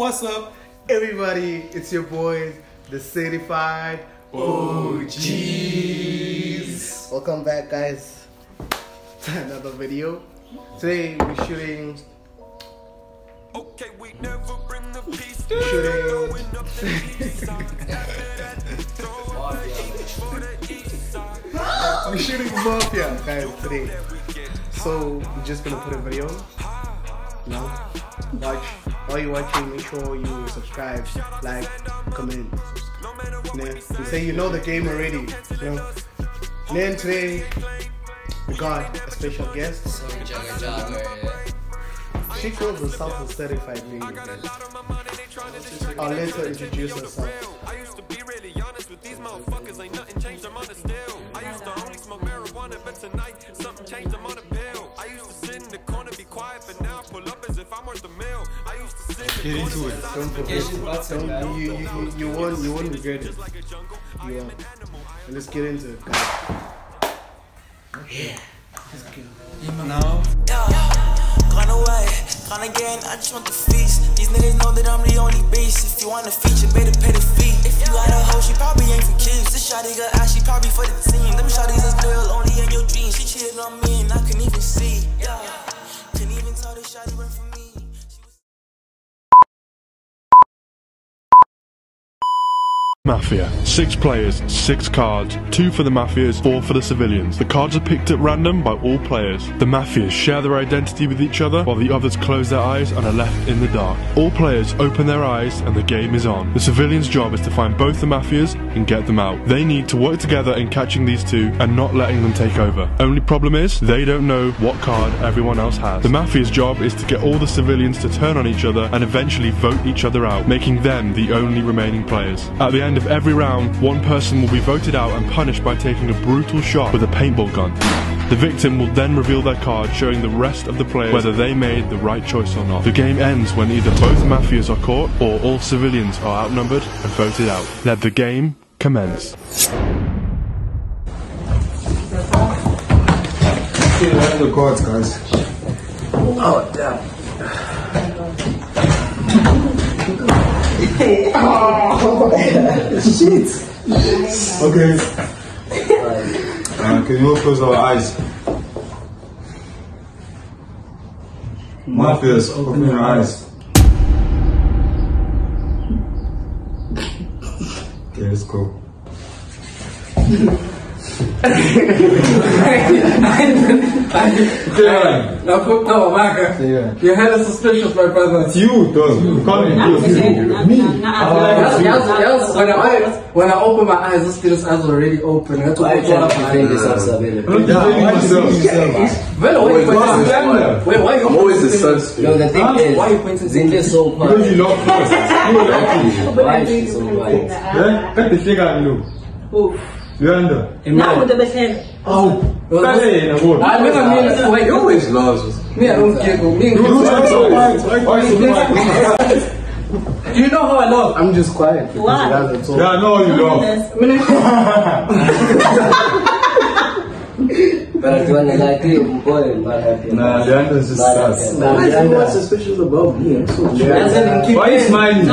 What's up, everybody? It's your boys, the certified OGs. Welcome back, guys, to another video. Today we're shooting. Okay, we never bring the peace. Shooting. we're shooting Mafia, guys, today. So we're just gonna put a video. You know, watch. While you're watching, make sure you subscribe, like, comment. Yeah, you say you know the game already. You know. Then today we got a special guest. She calls herself a certified lady. I'll let her introduce herself. Get into it. Don't Yeah, forget. she's about to, Don't, you, you, you, you won't you won't regret it. You won't. And let's get into it, guys. No. Gone away, gone again, I just want the feast. These niggas know that I'm the only beast. If you want a feature, better pay the fee. If you got a hoe, she probably ain't for kids. This shawty got ass, she probably for the team. Them shawties is loyal, only in your dreams. She cheated on me and I couldn't even see. Yeah, couldn't even tell this shawty ran from Mafia. Six players, six cards, two for the Mafias, four for the civilians. The cards are picked at random by all players. The Mafias share their identity with each other, while the others close their eyes and are left in the dark. All players open their eyes and the game is on. The civilians' job is to find both the Mafias and get them out. They need to work together in catching these two and not letting them take over. Only problem is, they don't know what card everyone else has. The Mafia's job is to get all the civilians to turn on each other and eventually vote each other out, making them the only remaining players. At the end of every round, one person will be voted out and punished by taking a brutal shot with a paintball gun. The victim will then reveal their card, showing the rest of the players whether they made the right choice or not. The game ends when either both mafias are caught or all civilians are outnumbered and voted out. Let the game commence. One the guys. Oh damn. Okay. Uh, can you all close our eyes? Mafias, open your eyes. Okay, let's go. Yeah. Now put no, Maka. Yeah. You're hella suspicious, my brother. It's you, dog. You can't be you. It's you. Yes, yes, yes. When I when I open my eyes, this thing is already open. That's what Why I can't you think this thought. is available? Don't defend yourself. Well, wait, wait, What's the wait, standard? wait, why you I'm always the pointing- suspect. No, the thing Huh? is, Why you pointing to Zinc is so Because quiet. you lost first. You were lucky. Why is she so quiet? Eh? Yeah? Cut the figure and look. Who? You? Now the best Oh. Cut it in a word. I mean wait, You always lost. me, I don't care. Me, You were so quiet. Why so quiet? Do you know how I love? I'm just quiet because Why? you guys are talking. Yeah, I know you lost. But I want to like you, boy, but happy. Nah, the is just Not us. happy. Why is everyone suspicious about me? I'm so Keep Why you smiling?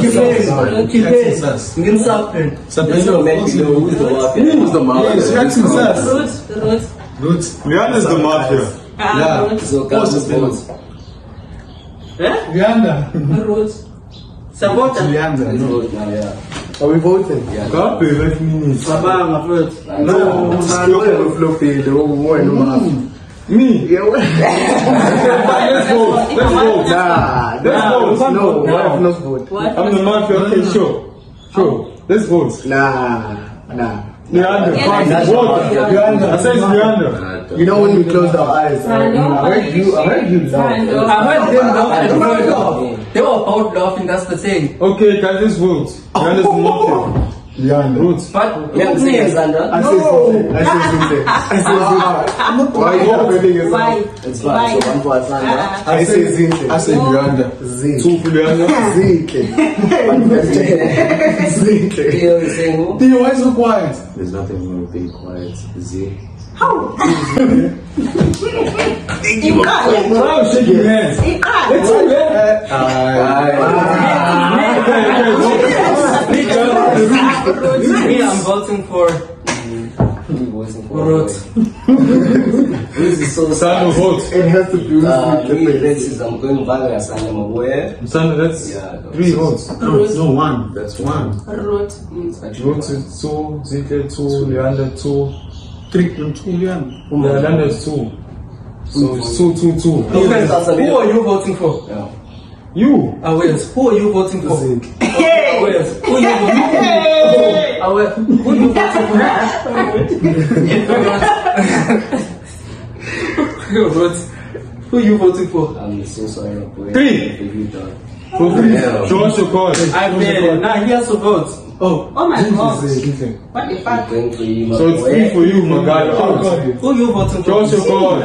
Keep it. Keep it. Ngin something. You know, make me know who's the mafia. Who's the mafia? Yes, Jackson says. Roots, the roots. Roots. Rihanna's the mafia. Ah, roots. So come to vote. Eh? Rihanna. The roots. Support them. Rihanna. Let's No. vote now, yeah. Are we voting? Can't pay five minutes. Sabang, fruit. No, man, we're fluffy. The whole war, no man. Me. Yeah, well, Let's go. Let's go. nah, Let's nah, vote. no, No. why have not vote? What? I'm the mafia. Okay, sure. Sure. Let's vote. Nah, nah. Rihanna. Yeah, Vote. yeah. Rihanna. I said it's Rihanna. You know when we closed our eyes, I, I know. I heard you, I heard you laugh. I heard them laughing. I They were know. laughing. They were about laughing. That's the thing. Okay, guys, let's vote. Rihanna's the Rihanna. Roots. But Me, I'm saying Alexander. I say something. I say something. I say something. Why you everything is Why? It's fine. So one for. Uh-uh. I say Zinke. I say Rihanna. Zinke. Two for Rihanna. Zinke. Zinke. Theo is saying who? Theo, why so quiet? There's nothing wrong with being quiet. Z. How? Wow, shake your hands. He can't. Let's go, man. Aye. Me, I'm voting for You voting for Rot. This is so Sandro sad. vote. It has to do Uh, with me, the this I'm going back and Sandro, my boy. Sandro, that's Yeah, no, three votes. No, no, one. That's one. Root. It's actually Vote is two, Zeke two, Luyanda two, three, and two, Luyanda. Yeah, Luyanda two. So two, two, two. Okay, who are you voting for? Yeah. You. Ah, wait, who are you voting for? Zeke. Wait, who are you voting for? Ah, wait, who are you voting for? Rot. Who are you voting for? I'm so sorry, my boy. Three. For you, dog. Vote for me. Show us your card. I made it. Now he has to vote. Oh. Oh my god. Zeke. What the I'm fuck? going for you, my So it's boy. three for you, my guy. Who are you voting Show us for? your card.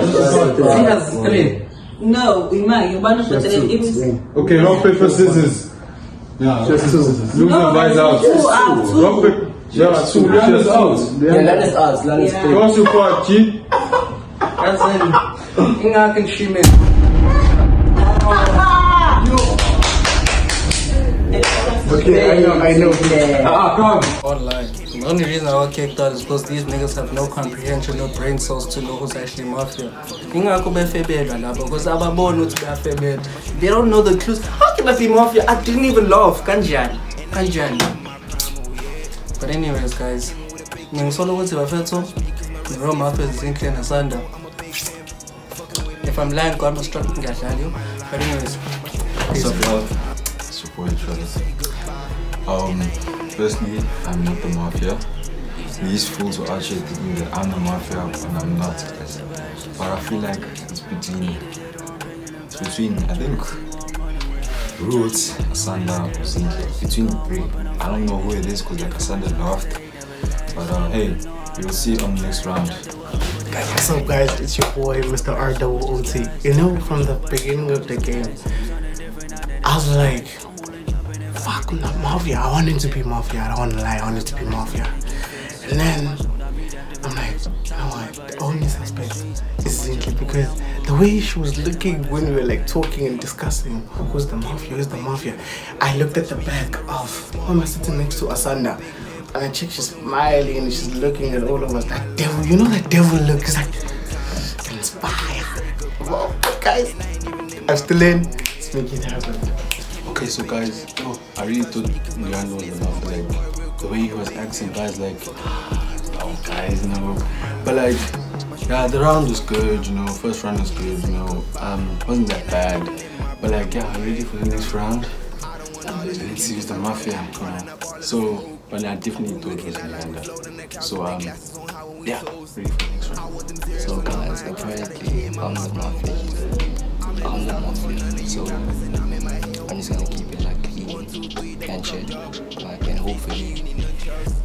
He has three. No, we might. You want to give me Okay, rock, paper, scissors. Yeah, just two. Loser No, buys out. two out, two. Rock, paper. Yeah, two. Luyanda's out. Yeah, that is us. That is Yeah. three. Show us your card, G. That's it. Inga can stream it. Okay, I know, I know. Ah, come. Online. The only reason I got kicked out is because these niggas have no comprehension, no brain cells to know who's actually mafia. Ingakho befebelwa lapho because ababona ukuthi bayafebelwa. They don't know the clues. How can I be mafia? I didn't even laugh. Kanjani? Kanjani? But anyways, guys. Ngingisola ukuthi bafethu Raw Mafia zinhle nasanda. If I'm lying, God must strike me ngiyadlala yo. But anyways. What's up, y'all? Your boy Travis. Um, firstly, I'm not the mafia. These fools will actually thinking that I'm the mafia and I'm not. But I feel like it's between, it's between, I think, Roots, Asanda, Zintle, between the three. I don't know who it is because like Asanda laughed. But uh, hey, you'll see on the next round. What's up, guys? It's your boy, Mr. R. You know, from the beginning of the game, I was like, not Mafia. I wanted to be Mafia. I don't want to lie. I wanted to be Mafia. And then, I'm like, you know what? The only suspect is Zintle because the way she was looking when we were like talking and discussing who's the Mafia, who's the Mafia, I looked at the back of, who am I sitting next to? Asanda. And the chick, she's smiling and she's looking at all of us. That devil, you know that devil look? It's like, inspire. Well, guys, I'm still in. Let's make it happen. Okay, so guys, oh, I really thought Luyanda was mafia. Like the way he was acting, guys, like, oh, guys, you know. But like, yeah, the round was good, you know. First round was good, you know. Um, wasn't that bad. But like, yeah, I'm ready for the next round. Let's see who's the mafia, you know. So, but I definitely thought it was Luyanda. So um, yeah, ready for next round. So guys, apparently I'm the mafia. I'm the mafia. So I'm just gonna keep it like clean and chill. Like and hopefully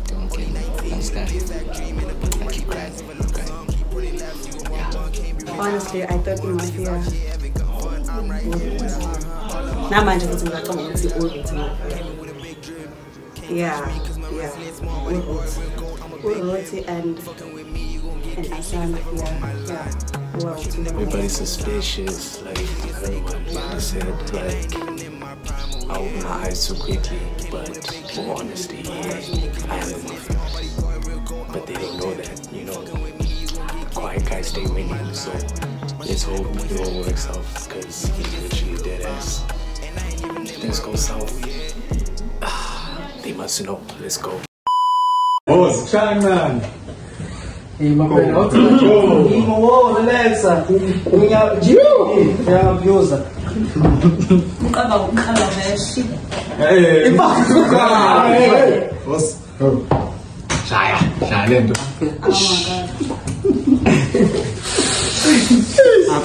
don't kill me. Understand? I keep crying. Okay. Honestly, I thought Mafia. Namanje futhi ngicabanga ukuthi uRuth Mafia. Yeah, yeah. uRuth. uRuth and and Asanda, yeah, yeah. Well, to the Everybody's suspicious, like I don't know what Lana said, like I opened my eyes too quickly, but for honesty, I am the mafia. But they don't know that, you know. Quiet guys stay winning, so let's hope it all works out because he's literally dead ass. If things go south, ah, they must know. Let's go. Boss, shine man. Hey, my friend, how مقابل ماشي إيه بص شعيح شعلان أنا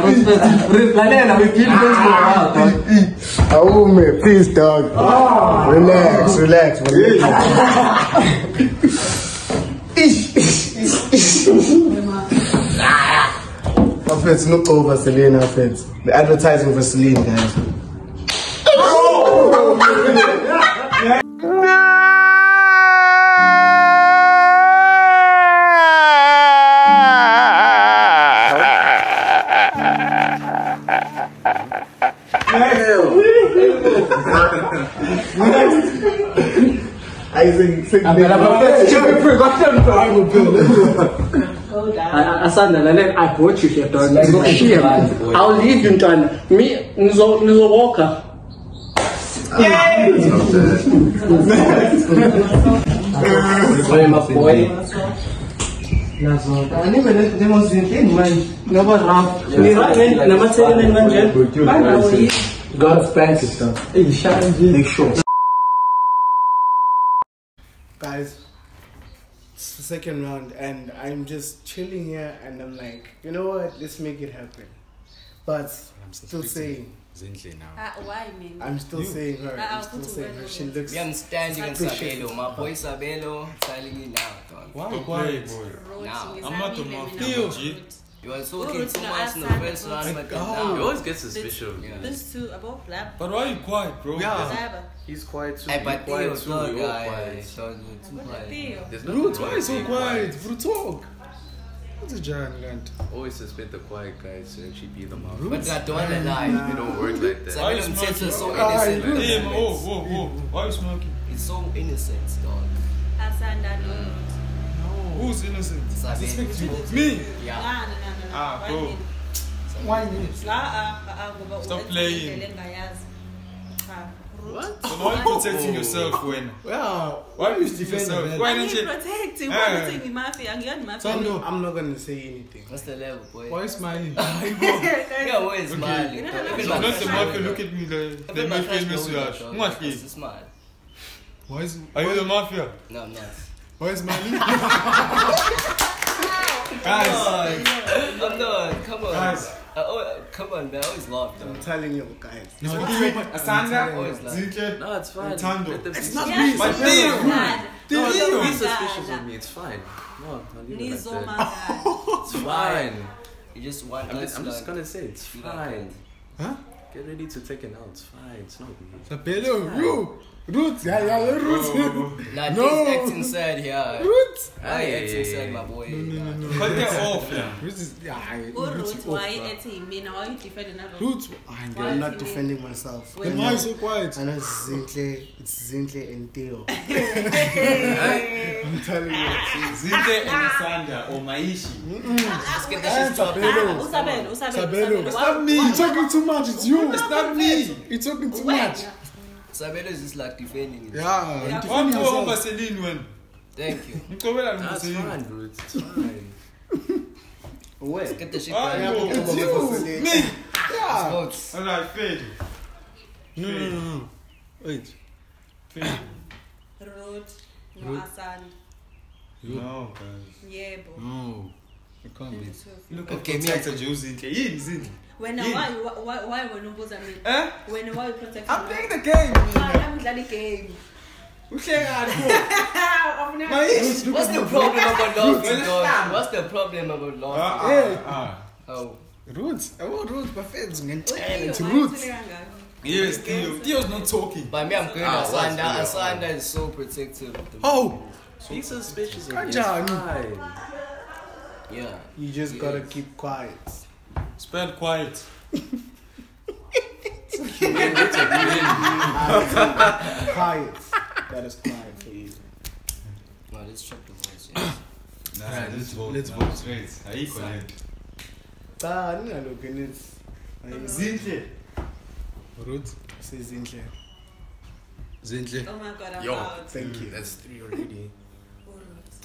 كنت Lalela, we keep this for a while, dog. Man, please, dog. Relax, relax, Offense, no over Celine offense. The advertising for Celine, guys. I think think asanda lalela i brought you here dog ngizokushiya i'll leave you ntwana me nizo nizowoka Sorry, my boy. anime nemozinhleni manje ngoba raf namatheleleni kanjani banawo yini God's Pakistan. Make sure. Guys, it's the second round, and I'm just chilling here, and I'm like, you know what? Let's make it happen. But I'm still saying, Zintle now. Ah, why, man? I'm still saying her. Ah, I'm still saying her. She looks. Me, I'm standing in appreciate- Sabelo. My boy Sabelo telling you now, dog. Why you quiet? Now. I'm not a mafia, G. You are talking too na much in the asanda first futhi. round, but Oh, now. you always get suspicious. Yeah. This two above black. But why you quiet, bro? Zaba. He's quiet too. Hey, but quiet Theo, too. dog, You're all yeah, yeah, quiet. too quiet. There's nothing Roots, why you so quiet? Bro, talk. What's a giant land? Always suspect the quiet guys to actually be the mafia. But I don't wanna lie. They don't work like that. Sabelo Mthethwa is so Ah, innocent. man. Whoa, whoa, whoa. Why you smoking? It's so innocent, dog. Asanda no. Who's innocent? Sabelo. Me? Yeah. Nah, nah, nah, nah. Ah, bro. me? Why me? Ah, ah, ah, ngoba Stop playing. indlela engayazi. Cha. What? So why you protecting yourself when? Yeah. Why you defend yourself? Why I don't need you? protecting. Ah. Why you mafia? Angiyona mafia. Thando, I'm not gonna say anything. What's the level, boy? Why you smiling? Yeah, why is smiling? You know, Even So my not the mafia look at me like Even they my make friends me know that, Suyash. dog. Ngwahli. It's a smile. Why is Are you the mafia? No, I'm not. Why is smiling? Guys. Guys. I'm not. Come on. Guys. I, oh, come on, man. I always laugh, though. I'm telling you, guys. No, Asanda? Always laugh. No, it's fine. Thando. Let them be It's not suspicious. me. My it's Theo. Theo. No, Theo. don't be suspicious of me. It's fine. No, I'll leave it like that. It's fine. You just want I'm just, I'm just gonna say it's fine. Huh? Get ready to take it out. It's fine. It's not me. Sabelo, you. Roots. Yeah, yeah, yeah, roots. Nah, No. this acting sad here. Roots. Why Aye, acting aye, sad, aye. my boy? Cut that off, yeah. Roots is, yeah. Roots Uruth is why off, ethi mina why you defend another? Roots. I'm Why not is he defending myself. When- Then why you so quiet? I know it's Zintle, it's Zintle and Theo. I'm telling you. Zintle and Asanda or Maishi. Let's get this shit stopped. Usabelo, Usabelo, Sabelo. It's not me. You're talking too much. It's you. It's not me. You're talking too much. Sabelo is just like defending it. Yeah. Yeah. One more on Vaseline when. Thank you. Mkobela ni That's Vaseline. fine, bro. It's fine. Where? Get the shit Ah, going. yeah, Yeah, it's but- you. Me. Yeah. Votes. And I failed. No, no, no, no. Wait. Failed. Ruth, no Asanda. No, guys. Yebo. No. It can't be. Look Okay, at me- protector Josie. Yini zini? Wena Yini? Why why why wena ubuza mina? Eh? Wena why you protect I'm me? playing the game. Why I'm dlala game? Uhlekani I've Maishi. What's the problem about laughing, dog? What's the problem about Ah, laughing? ah, ah. Oh. Roots. I want roots. My friends. Theo, It's why roots. you telling? Yes, Theo. Theo's not talking. By me, I'm good. Ah, what's Asanda, Theo? Asanda is so protective. of the- Oh. Be suspicious of me. It's Yeah. You just gotta keep quiet. Spell quiet. Quiet. That is quiet for you. No, let's check the voice. Yes. Nah, let's vote. Let's vote straight. Ayikho le nto. Ah, ningalook in it. Zintle. Roots. Sezinhle. Zintle. Oh my god, I'm Yo. out. Thank you. That's three already.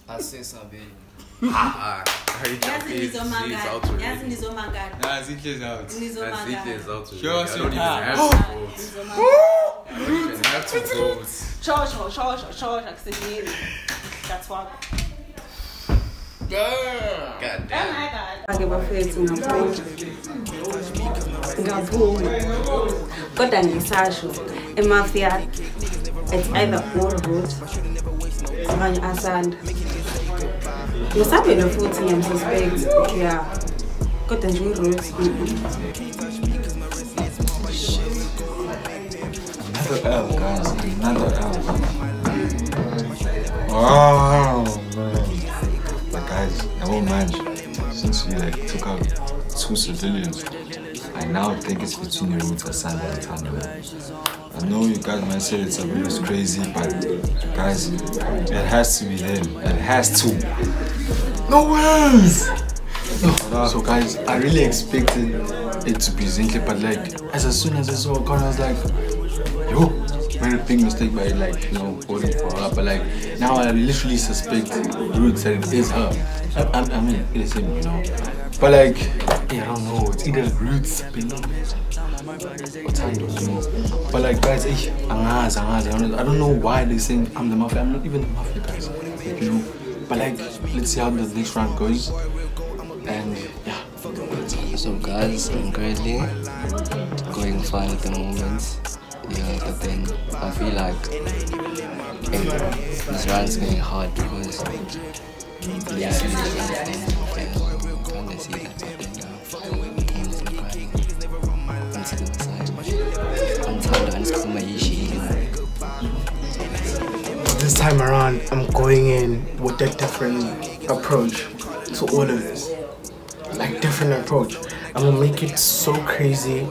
I say Sabelo. Ah, Yazi he's, he's. Yazi already. nizomangani. Nah, Zintle is out. Nah, Zintle is Nizomangani. out already. Show I your don't even card. have to vote. Nizomangani. I don't even to vote. Shosho, shosho, shosho akusenini. That's what. Damn. God Oh damn. my god. ake bafethu ngaphuma ngaphuma kodwa ngisasho emafia it's either urut okanye asanda nosabelo futhi ngiyamsuspect ya kodwa nje urut Another L, guys. Another L. Oh, man. But guys, I won't mind. Since we like took out two civilians, I now think it's between the roots Asanda and Thando. I know you guys might say it's a bit crazy, but guys, it has to be them. It has to. No words! So guys, I really expected it to be Zintle, but like, as, soon as I saw Connor, I was like, yo, made a big mistake by like, you know, voting for her. But like, now I literally suspect Roots that it is her. I, I, I mean, it is him, you know. But like, yeah, I don't know. It's either Roots, Beloved, But like, guys, I don't- know why they saying I'm the mafia. I'm not even the mafia, guys. You know. But like, let's see how the next round goes. And yeah. So guys, I'm currently going fine at the moment. Yeah, but then I feel like eh, this round's going hard because yeah. Yeah, kind of see that happening this time around, I'm going in with a different approach to all of this. Like different approach. I'm gonna make it so crazy.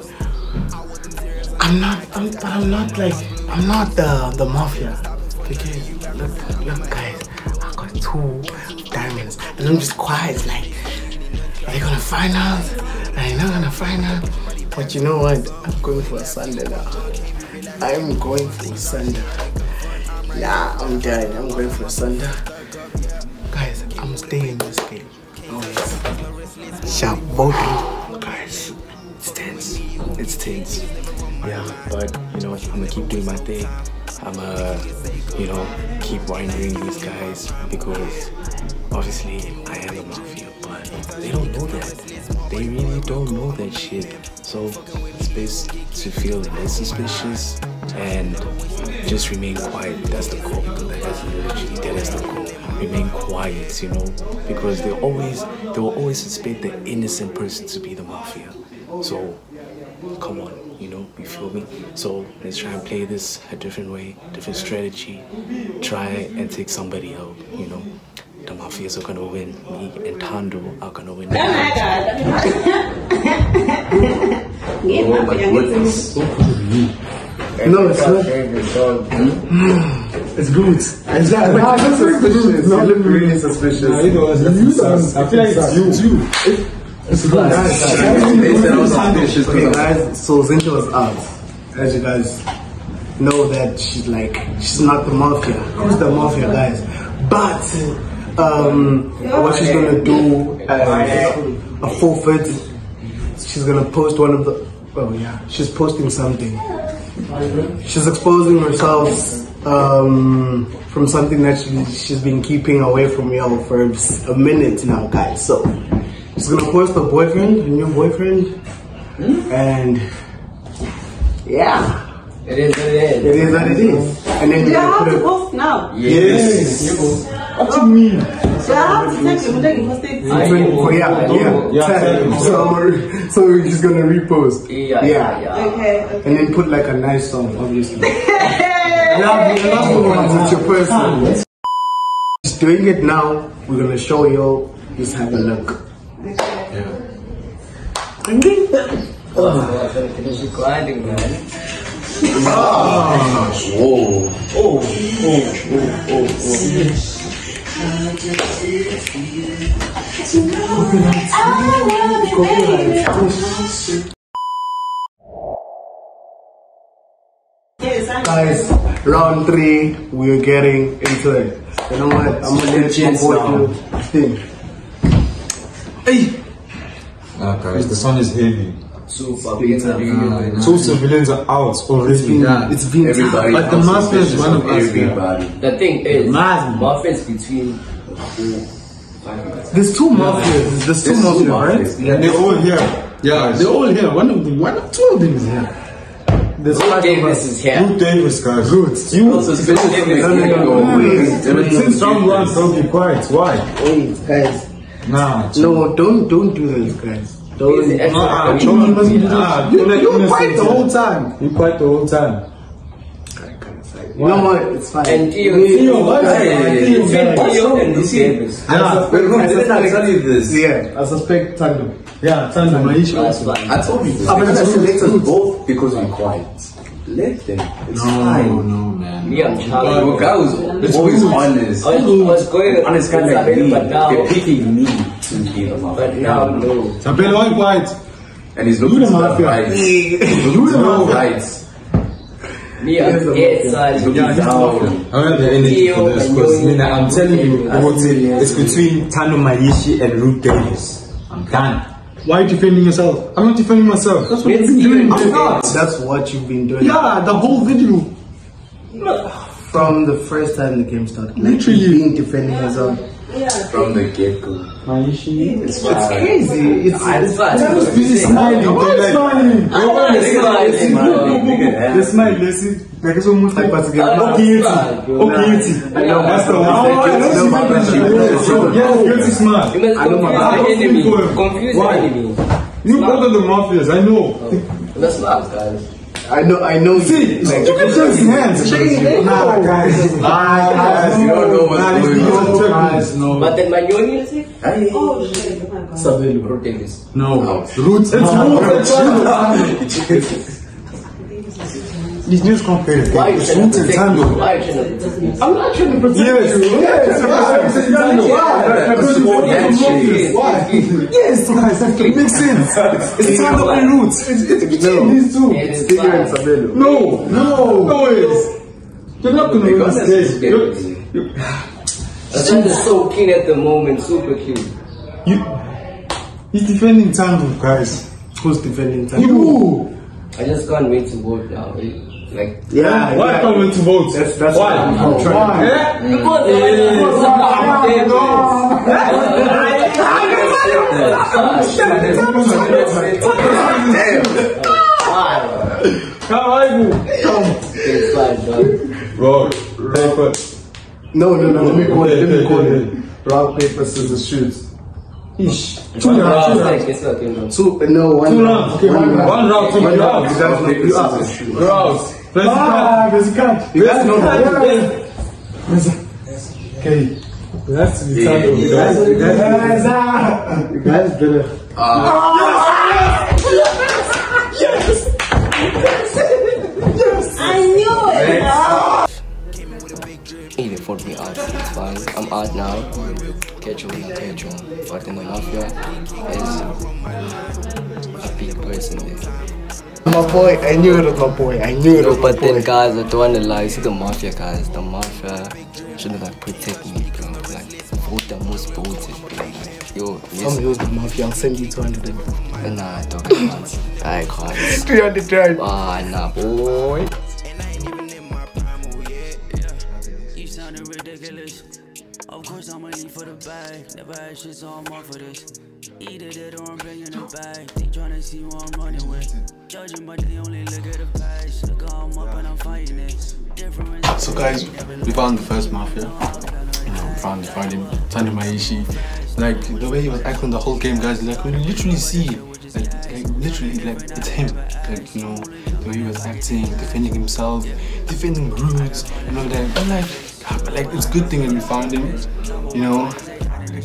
I'm not. I'm. But I'm not like. I'm not the the mafia. Okay. Look. Look, guys. I got two diamonds, and I'm just quiet. Like, are they gonna find out? Are they not gonna find out? But you know what? I'm going for a Sunday now. I'm going for Sunday. Nah, I'm done. I'm going for Sunday. Guys, I'm staying in this game. Oh, Always. Sharp voting. Guys, it's tense. It's tense. Yeah, but you know, I'm gonna keep doing my thing. I'm gonna, you know, keep winding these guys because obviously I am a mafia, but they don't know that. They really don't know that shit. So it's best to feel less suspicious and just remain quiet. That's the goal. That's literally that is the goal. Remain quiet, you know, because they always they will always suspect the innocent person to be the mafia. So come on, you know, you feel me? So let's try and play this a different way, different strategy. Try and take somebody out, you know. The mafias are gonna win. Me and Thando are gonna win. Oh my goodness. No, it's not. It's good. It's not. Nah, it's suspicious. No, look really suspicious. Nah, you know, it's you don't- I feel like it's you. It's you. It's good. Okay, guys, so Zintle was out. As you guys know that she's like, she's not the mafia. Who's the mafia, guys? But, um, what she's gonna do as a forfeit, she's gonna post one of the, oh yeah, she's posting something. She's exposing herself um, from something that she, she's been keeping away from y'all for a minute now, guys. So she's gonna post her boyfriend, her new boyfriend, and yeah, It is what it is. it is what it is. And then you're I have to post now? Yes. What do you mean? Do I have to take him? Take him for state? Oh, yeah, yeah, Yeah, tag him. So, so he's gonna repost. Yeah, yeah, yeah. Okay, okay. And then put like a nice song, obviously. Love you, love you, it's your person. Just doing it now. We're gonna show you. Just have a look. Yeah. And then, Oh, I gotta finish the guys, round three, we're getting into it. You know what? I'm gonna let you boy do thing. Hey, Nah, guys, the sun is heavy. Two fucking uh, Two civilians are out already. it's been It's Everybody. But the mafia is one of us. yeah. Everybody. The thing is, Mad. Muffins between There's two mafias. There's two mafias, right? Yeah, they're all here. Yeah, they're all here. One of them, one of two of them is here. There's Luke five of Davis is here. Luke Davis, guys. Good. You. Also, special Davis No, no, here. no, no, wait, wait, Since round one, don't be quiet. Why? wait, guys. Nah. No, don't don't do this, guys. Don't. He's the extra. Ah, He- John must be ah, You, like you innocent fight the whole time. You fight the whole time. You know what? It's fine. And Theo, We- Theo, what? Hey, Theo, between yeah. Theo and Luke Davis. Yeah. Wait, who did I tell you this? Yeah, I suspect Thando. Yeah, Thando Maishi. I told you. Ah, but I it's selected roots. both because we're quiet. Let them. It's No, fine. no, man. Me, I'm Charlie. Your guy was always honest. I was, I going honest guy like me. but now, They're picking me to be the mafia. but now, no. Sabelo, why quiet? And he's You looking the to the mafia. right. You the mafia. right. Me, I'm He's the dead, mafia. son. Down. I don't have the energy for this because Mina, I'm telling you, it's between Thando Maishi and Root Davis. I'm done. Why are you defending yourself? I'm not defending myself. That's what Let's you've been doing. I'm not. That's what you've been doing. Yeah, the whole video. From the first time the game started. Like, Literally. you've been defending yourself. From the get go. Maishi. It's It's fine. crazy. It's, I'm it's fine. I was busy smiling. Why They're like, smiling? They're like, It's fine, man. They smile, they see. Like it's almost like But again, Oh, Okay, it's Yeti. fine, bro. Okay, Yeti. know, That's the one. I know, Oh, I know I know, you I know, mentioned I know, it. I know. Yes, Yeti smart. You must I know my confuse the enemy. Why? Confuse the Why? enemy. You both are the mafias, I know. That's not, guys. I know, I know. See, you, like, look at his hands. Nah, guys. Ah, guys. You don't know what's going on. check guys, no. But then Manyoni, you see? Oh shit! Oh my god. Sabelo. Bro, take this. No. Roots. It's roots. It's news can't Why game. you It's trying roots to and protect me? Why you trying to protect me? I'm not trying to protect yes. you. Yes, yes, it's Why? Because you want to promote Why? Yes, guys, it makes sense. It's Thando and roots. It's it's between these two. It is Tigger and. Sabelo. No, no, no ways. You're not gonna win Because this it's game. You're- scary. Asanda is so keen at the moment, super cute. You, he's defending Thando, guys. Who's defending Thando? You. I just can't wait to vote now. Like, Yeah, Why yeah. can't we to vote? That's- that's why. what I'm trying- Why? Eh? because Come on, come. It's fine, dog. Bro, Robert. No, no, no. Let me call it. Let me call it. Rock paper scissors shoot. Ish. Two One rounds. round, Two rounds. like, it's not game, dog. Two. No, one. Two rounds. One round. One round. Two rounds. You guys know. You ask. Rounds. There's a card. There's a card. You guys know. There's a- Okay. It ah. has to be Thando. You guys, you guys, you guys better. I knew it. He fought me out, it's fine. I'm out now. Catch you when I catch you. But in the mafia, is a big person there. My boy, I knew it was my boy. I knew it No, was my but then guys, I don't wanna lie. See the mafia guys, the mafia should have like protect me, bro. Like vote the most voted, bro. Like, yo, yes, who's the mafia. I'll send you 200. nah, dog, I can't. I can't. 300 drive. Ah, nah, boy. Of course I'ma leave for the bag. Never had shit, so I'm off for this. Either that or I'm bringing it back. They tryna see who I'm running with. Judging, but they only look at the past. Look how I'm up and I'm fighting. Different. So guys, we found the first mafia. You know, we found, found him, Thando Maishi. Like the way he was acting the whole game, guys. Like we literally see, like, like literally, like it's him. Like you know, the way he was acting, defending himself, defending roots, and all that. But like, but, like it's a good thing that we found him. You know,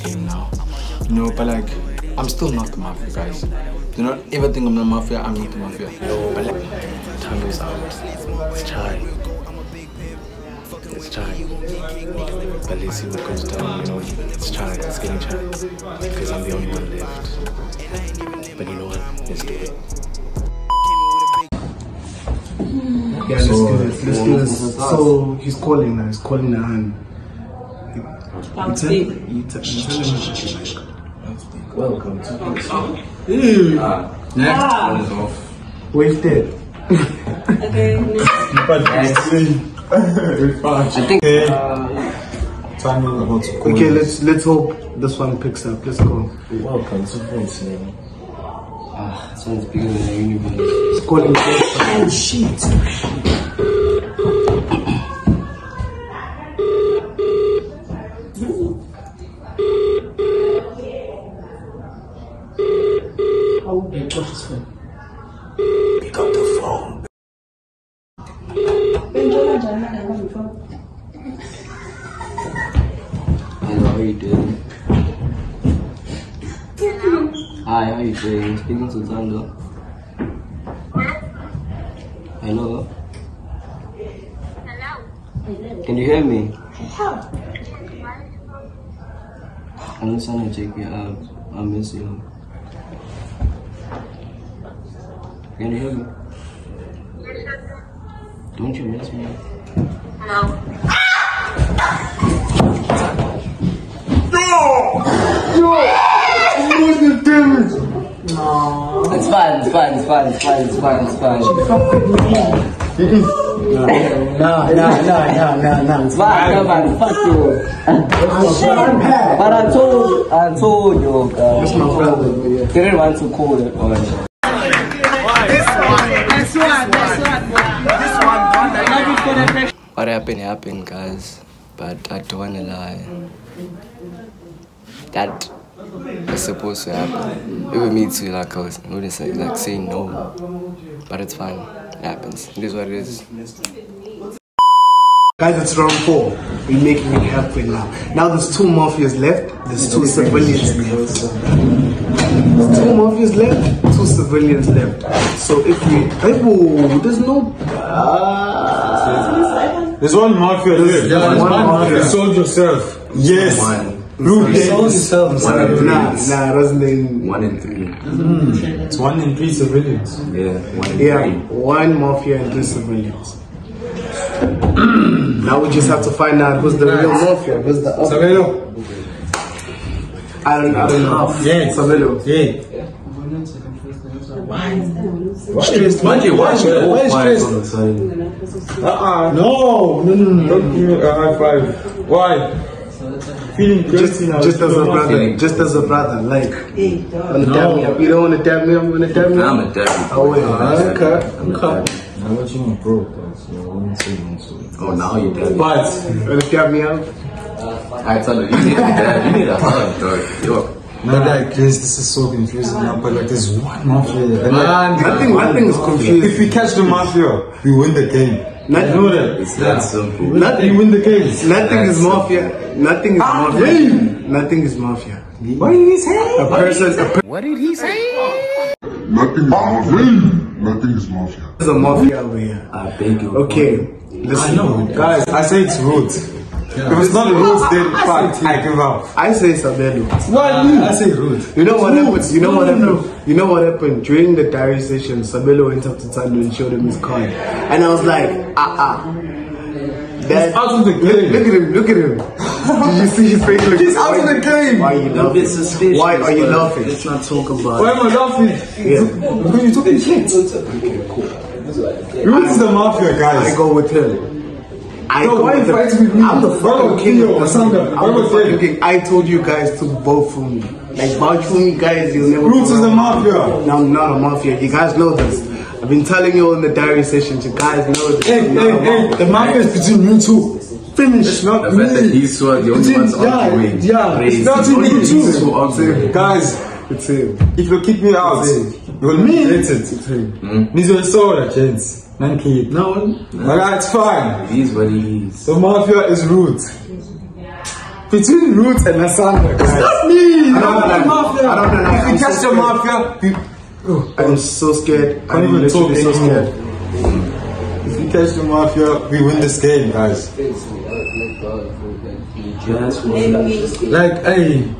game now. You know, but like, I'm still not the mafia, guys. Do not ever think I'm the mafia. I'm not the mafia. No, But like, Thando's out. It's time. It's time. But let's see what goes down, you know. It's time. It's getting time. Because I'm the only one left. But you know what? Let's do it. Yeah, let's do this. Let's do this. So he's calling now. He's calling the hand. You tell, you tell, you tell him. Welcome to Kingston. Ew. Ah, Ah. one is off. Wait there. Okay. I think. Thando about to call. Okay, let's let's hope this one picks up. Let's go. Welcome to voicemail. Ah, sounds bigger than the universe. It's calling. me. Oh shit. How would you touch his phone? Hi, how you doing? Speaking to Thunder. Hello? Hello? Can you hear me? Hello? I'm just trying to check you out. I miss you. Can you hear me? Don't you miss me? It's fine, it's fine, it's fine, it's fine, it's fine, it's fine. Nah, nah, nah, nah, nah, nah. It's fine, come on, fuck you. but I told, I told you, guys. Didn't want to call it. Or This one, this one, this one. What happened happened, guys. But I don't wanna lie. That was supposed to happen. Even me too, like I was not say, like saying no. But it's fine. It happens. It is what it is. Guys, it's round four. We're making it happen now. Now there's two mafias left. There's two civilians left. There's two mafias left. Two civilians left. So if we, oh, there's no. There's one mafia left. There's one mafia. You sold yourself. Yes. Root You sold yourself. Nah, nah, it wasn't in. One in three. Hmm, it's one in three civilians. Yeah, one in Yeah, three. one mafia and three civilians. now we just have to find out who's the real mafia. Who's the other? Sabelo. I don't, I don't know. Yeah. Sabelo. Yeah. Stressed. Why, why, why is Quiet stressed? on the side. Uh-uh. No, no, no, no. Don't give me a high five. Why? Feeling Just, guilty now. just as a brother, feeling- just as a brother, like, wanna No. dab me up. You don't wanna dab me up, you wanna dab me up? I'm a devil. Oh, wait, okay, okay. Now what you want, bro? So I wouldn't say no to Oh, now you're dead. But Wanna dab me up? I tell you, you need a dad. You need a hug, dog. Yo. no, like this, this is so confusing now. But like, there's one mafia. And like, Nothing, nothing is if we catch the mafia, we win the game. Nothing- you know that. It's that simple. Nothing, We win the game. nothing is mafia. Nothing is mafia. Nothing is mafia. What did he say? A person, a person What did he say? Nothing is mafia. Nothing is mafia. is a mafia over here. I beg you. Okay, listen. Guys, I say it's root. If it's not root, then fuck, I give up. I say Sabelo. Why you? I say root. You know what happened? You know what happened? You know what happened during the diary session? Sabelo went up to Thando and showed him his card, and I was like, ah ah. That, out of the game. look at him! Look at him! Did you see his face? Look, He's out why- of the game. Why are you laughing? get suspicious. Why are you laughing? Let's not talk about Why am I laughing? Yeah. Because you're talking shit. Root's the mafia, guys? I go with him. I No, go why with you him. fighting with me? I'm the What fucking king of the Asanga? I'm the fucking king. I told you guys to vote for me. Like vouch for me, guys. You'll never. Roots is the mafia. No, I'm not a mafia. You guys know this. I've been telling you in the diary sessions. You guys know this. Hey, hey, hey, the mafia is between you two. Finish, not The fact that me. these two are the only ones yeah, arguing. yeah, Crazy. it's not these you two. two. Guys, It's him. if you kick me out, you'll me It's it. him. Nizo soda, gents. Man, kid. No, Alright, it's fine. It is what it is. The mafia is root. Between root and Asanda, guys. Not me. I don't Not the know. mafia. I don't I'm we so catch the scared. mafia, Oh, we, I'm so scared. Can't I'm even talk literally so anymore. scared. if we catch the mafia, we win this game, guys. Like, hey,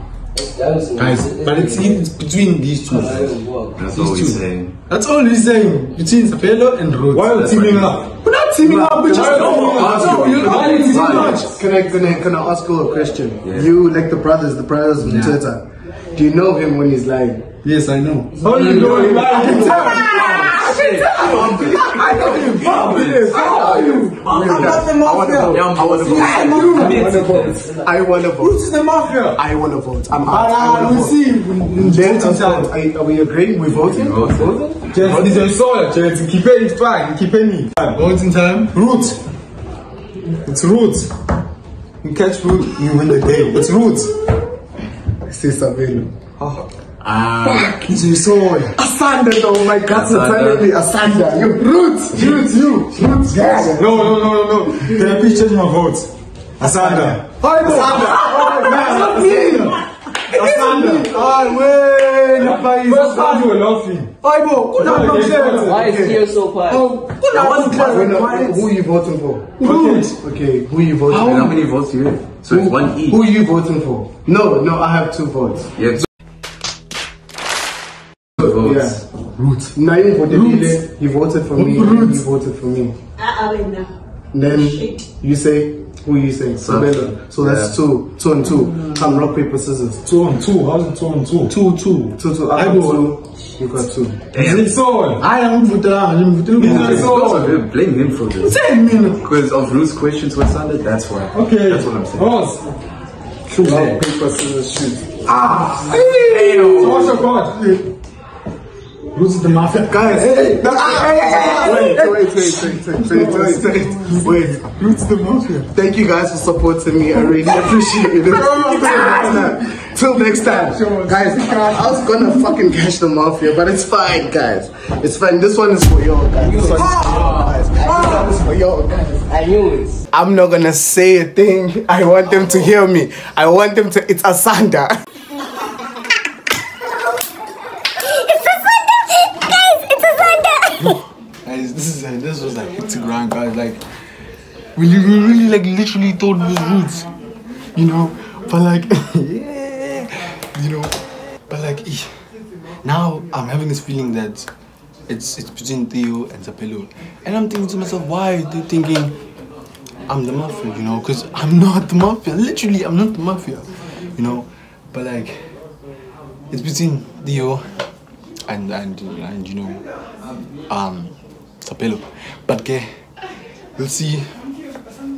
guys, but it's, it's between these two. guys. That's all we're saying. That's all we're saying. Between Sabelo and Root. Why are we teaming up? We're not teaming up. We're just Can I- teaming up. No, you- why are you teaming up? Can I, can I, can I ask you a question? You, like the brothers, the brothers on Twitter, do you know him when he's lying? Yes, I know. How you know him? I can tell. I know him. How are you? I'm not the mafia. I want to vote. I want to vote. I want to vote. Who's the mafia? I want to vote. I'm out. Ah, I want we'll to see. vote. Then, are, are we agreeing? We voting? Just this is all. Just keep it fine. Keep it Voting time. Root. It's root. You catch root, you win the game. It's root. See Sabelo. Ah, you saw. Asanda, though, my God, Asanda. telling me Asanda. You roots, roots, you, roots, yeah. No, no, no, no, no. Can I please change my vote? Asanda. Asanda. Ah, wait, rapaz. First time you were laughing. Ai, bro, could not come there. Why is Theo so quiet? Oh, could not come Wait, no, there. who are you voting for? Root. Okay, who are you voting How many votes do you have? So it's one each. Who are you voting for? No, no, I have two votes. Yeah, two votes. Yeah. Root. Naim Vodebile, he voted for me, and you voted for me. Ah, wait, now. Then you say, who you say? Sabelo. So that's two. Two and two. Come rock, paper, scissors. Two on two. How's it two on two? Two, two. Two, two. I I got go two. You got two. Is it so? I am voting. I am voting. Is it so? Blame him for this. Say me. Because of Ruth's questions were Sunday, that's why. Okay. That's what I'm saying. Ross. Rock, paper, scissors, shoot. Ah. Hey. So what's your card? Who's the mafia? Guys, hey, no, wait, wait, wait, wait, wait, wait, wait, wait, wait. Who's the mafia? Thank you guys for supporting me. I really appreciate it. Till next time. Till next time. Guys, I was gonna fucking catch the mafia, but it's fine, guys. It's fine. This one is for y'all, guys. This one is for y'all, guys. This one is for y'all, guys. I knew it. I'm not gonna say a thing. I want them to hear me. I want them to. It's Asanda. Guys, this is this was like hectic round, guys. Like, we, really like literally it was roots, you know. But like, yeah, you know. But like, eh, now I'm having this feeling that it's it's between Theo and Sabelo, and I'm thinking to myself, why are they thinking I'm the mafia? You know, because I'm not the mafia. Literally, I'm not the mafia. You know. But like, it's between Theo and and and you know um Sabelo. But okay, we'll see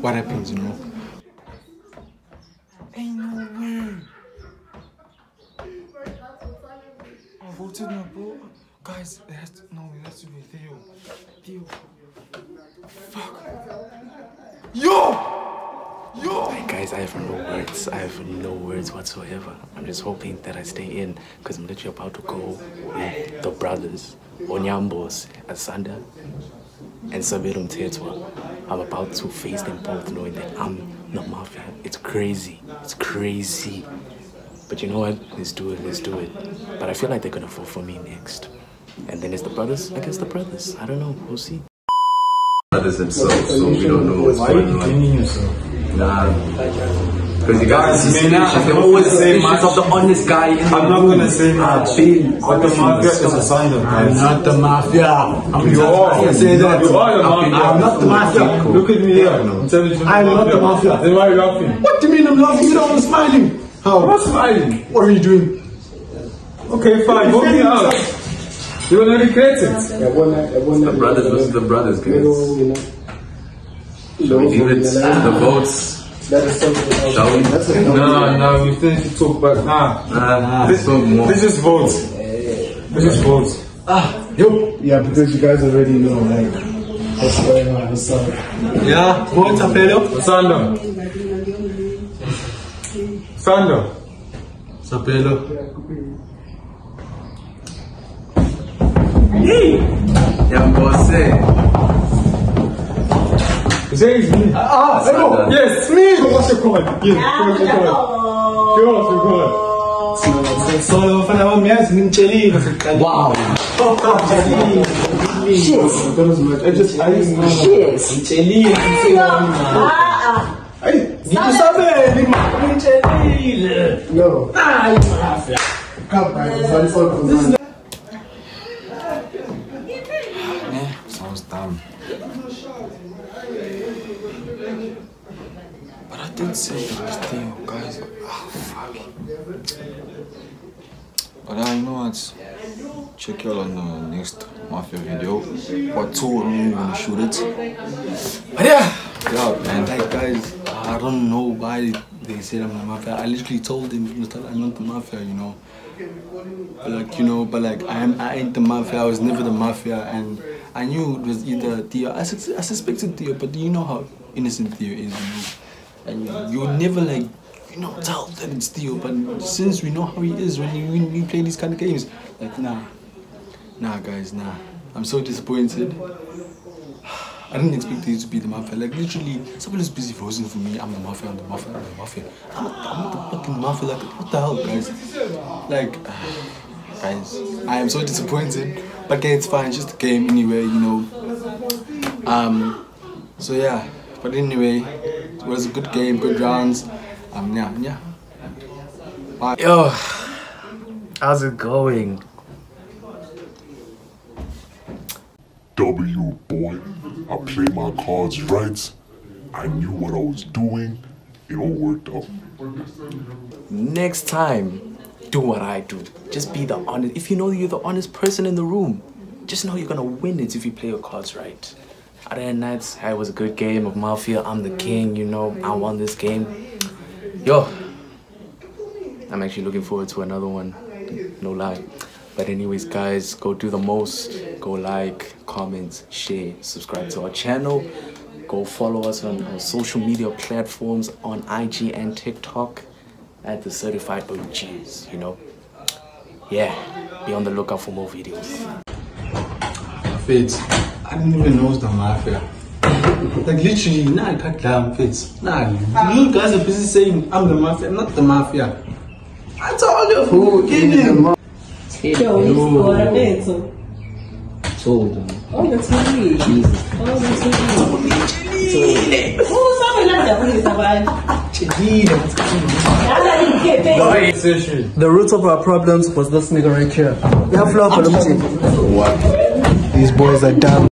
what happens, you know. Ain't no way. I voted no bro. Guys, it has to no, it has to be Theo. Theo. Fuck. Yo! Yo! Guys, I have no words. I have no words whatsoever. I'm just hoping that I stay in because I'm literally about to go with the brothers, Onyambos, Asanda, and Sabelo Mthethwa. I'm about to face them both knowing that I'm the mafia. It's crazy. It's crazy. But you know what? Let's do it. Let's do it. But I feel like they're gonna vote for me next. And then it's the brothers against the brothers. I don't know. We'll see. Brothers themselves, so we don't know what's Why are you going on. Defending. Because you guys, Guys, see man, I'm they not always say say much much. of the honest guy. in I'm not gonna say Ah, much. chill. But the mafia is a sign of I'm not the mafia. I'm You not are. I say that. You are the mafia. I'm not the mafia. Look at me here. I'm. I'm not the mafia. Then why are you laughing? What do you mean I'm laughing? You know I'm smiling. How? I'm not smiling. What are you doing? Okay, fine. Vote me out. You're gonna regret it. The brothers versus the brothers, guys. Shall we leave it to the votes? Shall we? No, no, no, we still need to talk back. Nah, Nah, this, talk more. this is votes. This is votes. Ah, yo. Yeah, because you guys already know, like, what's going on. What's up? Yeah, vote Sabelo. Sando. Sando. Sabelo. Yeah, boss. 全員あ、あ、でも、イエスミーここすごいイエス、これすごい今日すごい Solo fenomenal mesmo, mentira. Uau! Cheers! Cheers! Mentira, não sei o nome. Ai, não sabe, Nico Mentira! Não. Ai, não Capaz, olha só. But I did say it was Theo, guys. Oh, fuck. Uh, you know what? Check y'all on the next Mafia video. Part 2, I'm really gonna shoot it. But yeah, yeah, man, like guys, I don't know why they said I'm the Mafia. I literally told them, you know, I'm not the Mafia, you know. But like you know, but like I am, I ain't the mafia. I was never the mafia, and I knew it was either Theo. I, I suspected Theo, but you know how innocent Theo is, you know. And you, you never like, you know, tell that it's Theo. But since we know how he is when you we play these kind of games, like nah, nah, guys, nah. I'm so disappointed. I didn't expect you to be the mafia. Like literally, someone is busy voting for me. I'm the mafia. I'm the mafia. I'm the mafia. I'm not, the fucking mafia. Like what the hell, guys? Like, guys, I am so disappointed. But okay, it's fine. It's just a game anyway. You know. Um. So yeah. But anyway, was a good game. Good rounds. Um. Yeah. Yeah. Bye. Yo, how's it going? W boy, I played my cards right. I knew what I was doing. It all worked out. Next time, do what I do. Just be the honest. If you know you're the honest person in the room, just know you're gonna win it if you play your cards right. Other that, it was a good game of Mafia. I'm the king, you know. I won this game. Yo, I'm actually looking forward to another one. No lie. But anyways, guys, go do the most. Go like, comment, share, subscribe to our channel. Go follow us on our social media platforms on IG and TikTok at the Certified OGs, you know. Yeah, be on the lookout for more videos. Fitz, I didn't even know it's the mafia. Like literally, nah, I cut down Fitz. Nah, you guys are busy saying I'm the mafia, I'm not the mafia. I told you who in him. Yo, you scored a so. Told them. Oh, the TV. Oh, the TV. Oh, sabe lá da polícia, vai. Ela aí, que tem. The root of our problems was this nigga right here. Yeah, flop What? These boys are dumb.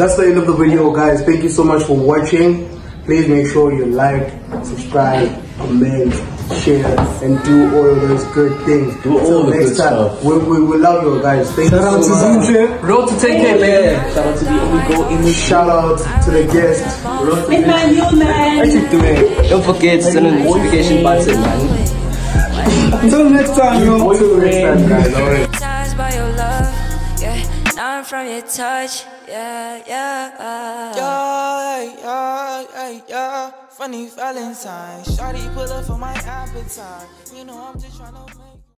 That's the end of the video, guys. Thank you so much for watching. Please make sure you like, subscribe, comment, share, and do all of those good things. Do all the next good time. stuff. We, we, we love you guys. Thank Shout you out so to much. Zintle. Road to 10K, man. Shout out to the only goal in the Shout out to the guest. Road to It's my new man. What you doing? Don't forget, send a notification button, man. Until next time, yo. Until next time, guys. I'm from your touch, yeah, yeah. Yeah, yeah, yeah, yeah. Funny Valentine. Shawty pull up for my appetite. You know I'm just tryna make.